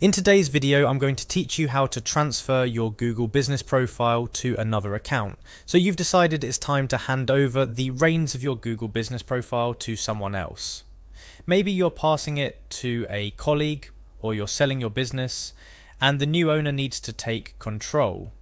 In today's video, I'm going to teach you how to transfer your Google business profile to another account. So you've decided it's time to hand over the reins of your Google business profile to someone else. Maybe you're passing it to a colleague or you're selling your business and the new owner needs to take control.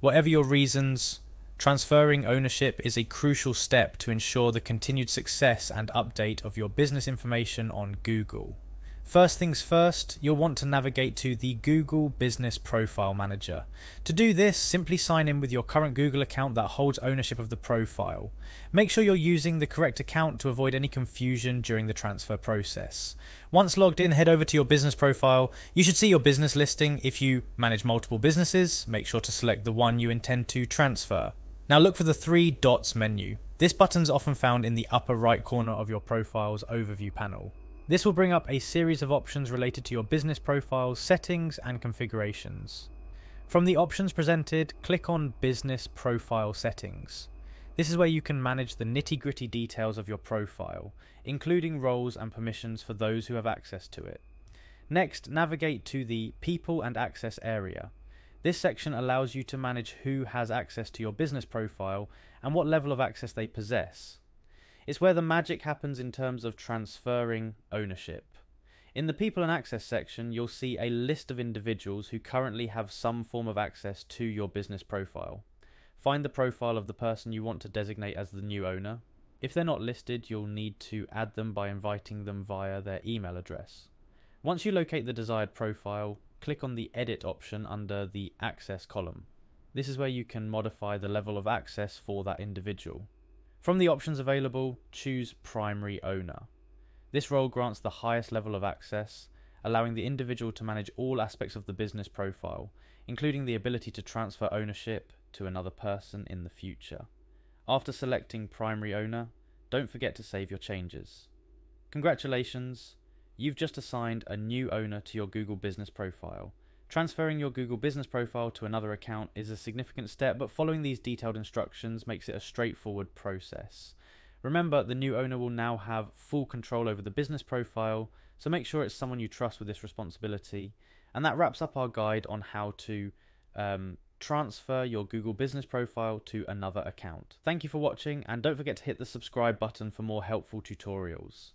Whatever your reasons, transferring ownership is a crucial step to ensure the continued success and update of your business information on Google. First things first, you'll want to navigate to the Google Business Profile Manager. To do this, simply sign in with your current Google account that holds ownership of the profile. Make sure you're using the correct account to avoid any confusion during the transfer process. Once logged in, head over to your business profile. You should see your business listing. If you manage multiple businesses, make sure to select the one you intend to transfer. Now look for the three dots menu. This button is often found in the upper right corner of your profile's overview panel. This will bring up a series of options related to your business profile's settings and configurations. From the options presented, click on Business Profile Settings. This is where you can manage the nitty gritty details of your profile, including roles and permissions for those who have access to it. Next, navigate to the People and Access area. This section allows you to manage who has access to your business profile and what level of access they possess. It's where the magic happens in terms of transferring ownership. In the People and Access section, you'll see a list of individuals who currently have some form of access to your business profile. Find the profile of the person you want to designate as the new owner. If they're not listed, you'll need to add them by inviting them via their email address. Once you locate the desired profile, click on the Edit option under the Access column. This is where you can modify the level of access for that individual. From the options available, choose Primary Owner. This role grants the highest level of access, allowing the individual to manage all aspects of the business profile, including the ability to transfer ownership to another person in the future. After selecting Primary Owner, don't forget to save your changes. Congratulations, you've just assigned a new owner to your Google Business profile Transferring your Google Business profile to another account is a significant step, but following these detailed instructions makes it a straightforward process. Remember, the new owner will now have full control over the business profile, so make sure it's someone you trust with this responsibility. And that wraps up our guide on how to um, transfer your Google Business profile to another account. Thank you for watching, and don't forget to hit the subscribe button for more helpful tutorials.